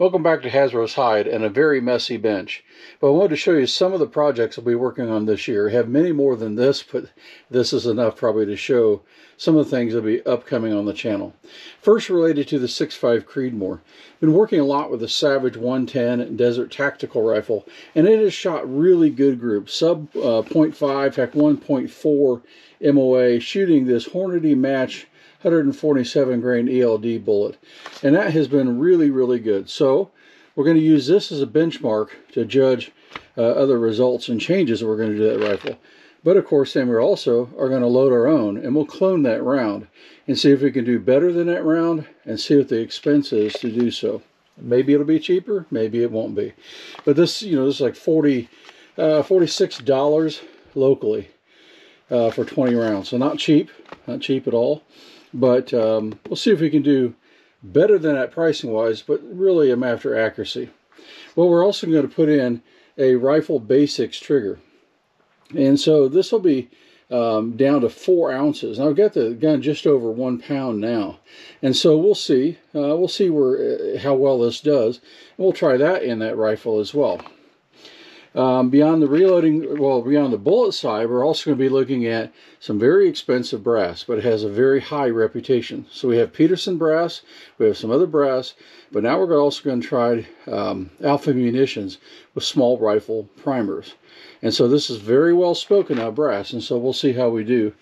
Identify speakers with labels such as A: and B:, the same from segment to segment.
A: Welcome back to Hazzbro's Hide and a very messy bench. But I wanted to show you some of the projects I'll be working on this year. I have many more than this, but this is enough probably to show some of the things that will be upcoming on the channel. First related to the 6.5 Creedmoor. Been working a lot with the Savage 110 Desert Tactical Rifle, and it has shot really good groups, sub uh, 0.5, in fact 1.4 MOA, shooting this Hornady Match 147 grain ELD bullet. And that has been really, really good. So we're going to use this as a benchmark to judge uh, other results and changes that we're going to do that rifle. But of course, then we also are going to load our own and we'll clone that round and see if we can do better than that round and see what the expense is to do so. Maybe it'll be cheaper, maybe it won't be. But this, you know, this is like 40, uh, $46 locally uh, for 20 rounds. So not cheap, not cheap at all. But um, we'll see if we can do better than that pricing wise, but really I'm after accuracy. Well, we're also going to put in a Rifle Basix trigger. And so this will be um, down to four ounces. Now I've got the gun just over one pound now. And so we'll see, uh, we'll see where uh, how well this does. And we'll try that in that rifle as well. Um, beyond the reloading, well, beyond the bullet side, we're also going to be looking at some very expensive brass, but it has a very high reputation. So we have Peterson brass, we have some other brass, but now we're also going to try um, Alpha Munitions with small rifle primers. And so this is very well spoken of brass, and so we'll see how we do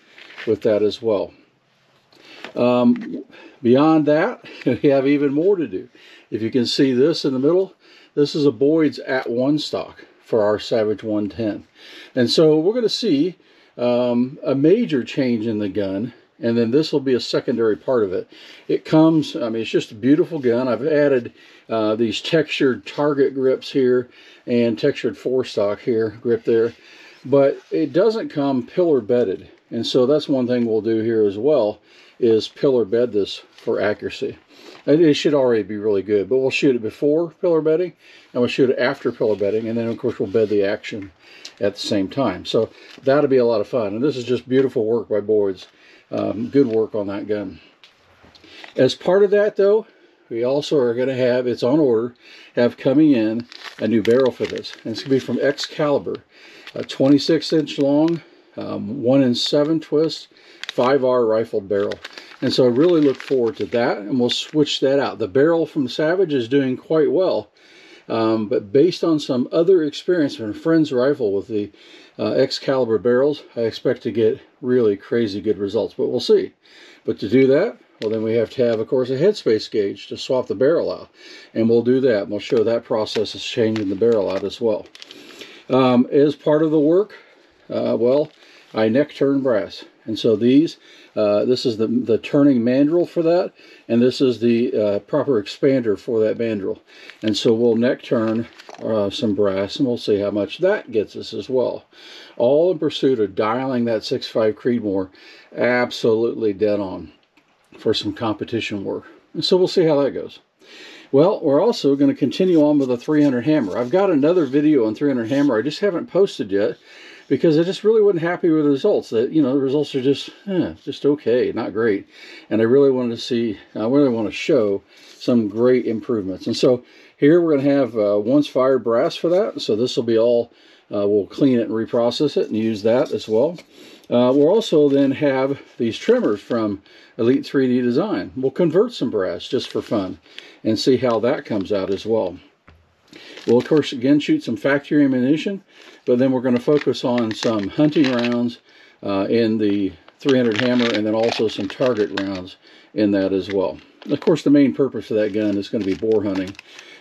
A: with that as well. Um, beyond that, we have even more to do. If you can see this in the middle, this is a Boyd's at one stock for our Savage 110. And so we're going to see um, a major change in the gun and then this will be a secondary part of it. It comes, I mean, it's just a beautiful gun. I've added uh, these textured target grips here and textured forestock here, grip there, but it doesn't come pillar bedded. And so that's one thing we'll do here as well, is pillar bed this for accuracy. It should already be really good, but we'll shoot it before pillar bedding and we'll shoot it after pillar bedding and then of course we'll bed the action at the same time. So that'll be a lot of fun. And this is just beautiful work by Boyd's. Um, good work on that gun. As part of that though, we also are going to have, it's on order, have coming in a new barrel for this. And it's going to be from X-Caliber, a 26 inch long, um, 1 in 7 twist, 5R rifled barrel. And so I really look forward to that, and we'll switch that out. The barrel from Savage is doing quite well, um, but based on some other experience from a friend's rifle with the uh, X-Caliber barrels, I expect to get really crazy good results, but we'll see. But to do that, well then we have to have, of course, a headspace gauge to swap the barrel out. And we'll do that. We'll show that process of changing the barrel out as well. Um, as part of the work, uh, well, I neck turn brass. And so these, uh, this is the, the turning mandrel for that, and this is the uh, proper expander for that mandrel. And so we'll neck turn uh, some brass, and we'll see how much that gets us as well. All in pursuit of dialing that 6.5 Creedmoor absolutely dead on for some competition work. And so we'll see how that goes. Well, we're also going to continue on with the 300 HAM'R. I've got another video on 300 HAM'R I just haven't posted yet because I just really wasn't happy with the results. That you know the results are just eh, just okay, not great, and I really wanted to see, I really want to show some great improvements. And so here we're going to have uh, once fired brass for that. So this will be all. Uh, we'll clean it and reprocess it and use that as well. Uh, we'll also then have these trimmers from Elite 3D Design. We'll convert some brass just for fun and see how that comes out as well. We'll, of course, again shoot some factory ammunition, but then we're going to focus on some hunting rounds uh, in the 300 HAM'R and then also some target rounds in that as well. Of course, the main purpose of that gun is going to be boar hunting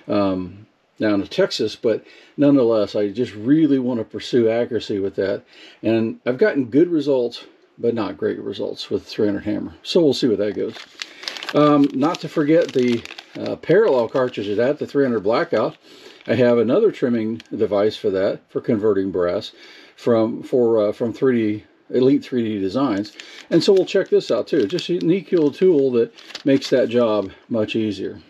A: um, down to Texas, but nonetheless, I just really want to pursue accuracy with that. And I've gotten good results, but not great results with 300 HAM'R. So we'll see what that goes. Um, not to forget the uh, parallel cartridge of that, the 300 Blackout. I have another trimming device for that, for converting brass from for uh, from 3D Elite 3D Designs. And so we'll check this out too. Just a neat little tool that makes that job much easier.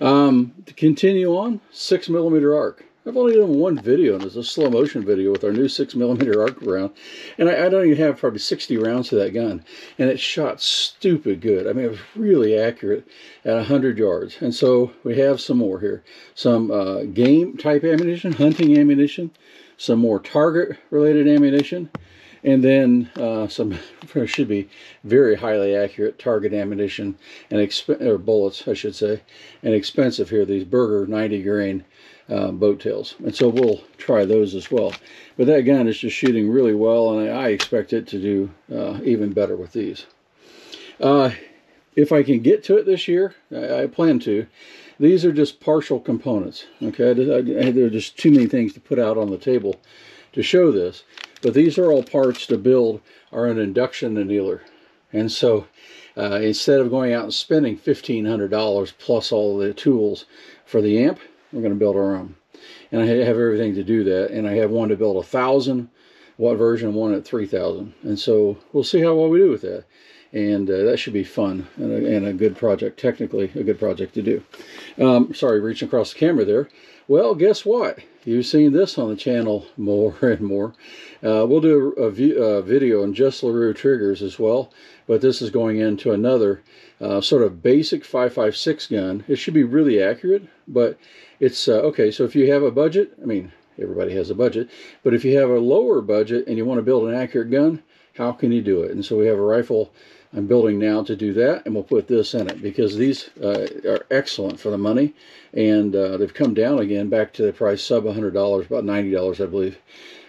A: Um, to continue on, 6 millimeter ARC. I've only done one video, and it's a slow motion video with our new 6mm ARC round. And I, I, don't even have probably 60 rounds to that gun. And it shot stupid good. I mean, it was really accurate at 100 yards. And so we have some more here. Some uh, game type ammunition, hunting ammunition, some more target related ammunition, and then uh, some should be very highly accurate target ammunition and exp or bullets, I should say, and expensive here. These Berger 90 grain uh, boat tails. And so we'll try those as well. But that gun is just shooting really well, and I, I expect it to do uh, even better with these. Uh, if I can get to it this year, I, I, plan to. These are just partial components. Okay, I, there are just too many things to put out on the table to show this. But these are all parts to build our own induction annealer. And so uh, instead of going out and spending $1,500 plus all the tools for the amp, we're going to build our own. And I have everything to do that. And I have one to build a 1,000 watt version, one at 3,000. And so we'll see how well we do with that. And uh, that should be fun and a, and a, good project, technically a good project to do. Um, sorry, reaching across the camera there. Well, guess what? You've seen this on the channel more and more. Uh, we'll do a, video on just LaRue triggers as well, but this is going into another uh, sort of basic 556 gun. It should be really accurate, but it's, uh, okay, so if you have a budget, I mean, everybody has a budget, but if you have a lower budget and you want to build an accurate gun, how can you do it? And so we have a rifle I'm building now to do that, and we'll put this in it because these uh, are excellent for the money, and uh, they've come down again back to the price sub $100, about $90, I believe,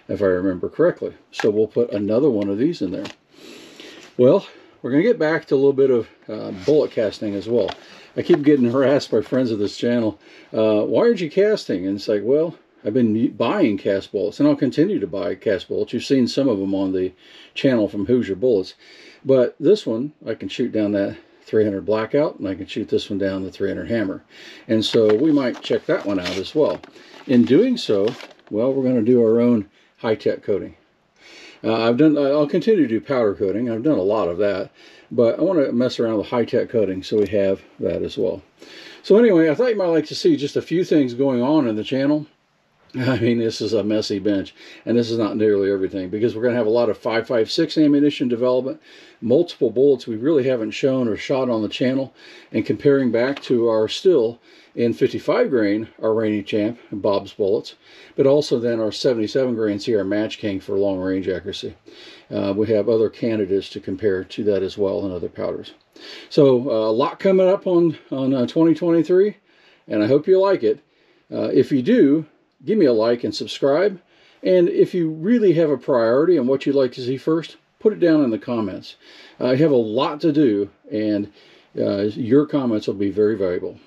A: if I remember correctly. So we'll put another one of these in there. Well, we're going to get back to a little bit of uh, bullet casting as well. I keep getting harassed by friends of this channel. Uh, why aren't you casting? And it's like, well, I've been buying cast bullets, and I'll continue to buy cast bullets. You've seen some of them on the channel from Hoosier Bullets. But this one, I can shoot down that 300 blackout, and I can shoot this one down the 300 HAM'R. And so we might check that one out as well. In doing so, well, we're going to do our own Hi-Tek coating. Uh, I've done. I'll continue to do powder coating. I've done a lot of that, but I want to mess around with Hi-Tek coating, so we have that as well. So anyway, I thought you might like to see just a few things going on in the channel. I mean, this is a messy bench, and this is not nearly everything because we're going to have a lot of 5.56 ammunition development, multiple bullets we really haven't shown or shot on the channel, and comparing back to our still in 55 grain, our Rainy Champ and Bob's bullets, but also then our 77 grain Sierra Match King for long range accuracy. Uh, we have other candidates to compare to that as well and other powders. So uh, a lot coming up on, on uh, 2023, and I hope you like it. Uh, if you do, give me a like and subscribe. And if you really have a priority on what you'd like to see first, put it down in the comments. I have a lot to do, and uh, your comments will be very valuable.